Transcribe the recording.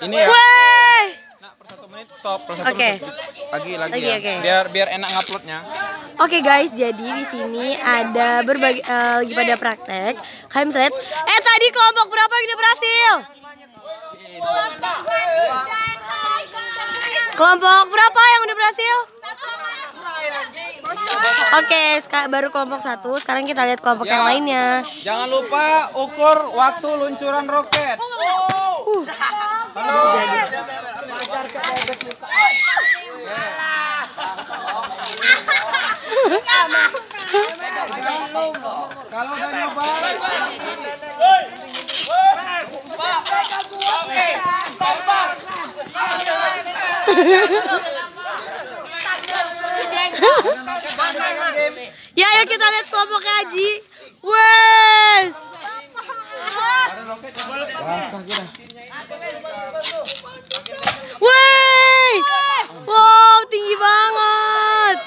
Ini ya. Wey. Nah, per satu menit stop, per satu Oke. menit. Lagi lagi Lagi, ya. oke. Biar biar enak nguploadnya. Oke guys, jadi di sini ada berbagai eh, lagi pada praktek. Kalian bisa lihat. Eh tadi kelompok berapa yang udah berhasil? Kelompok berapa yang udah berhasil? Oke, seka- baru kelompok satu. Sekarang kita lihat kelompok yang Ya. lainnya. Jangan lupa ukur waktu luncuran roket. Kalau udah Ya, ayo kita lihat kelompok Haji. Woi, wow tinggi banget.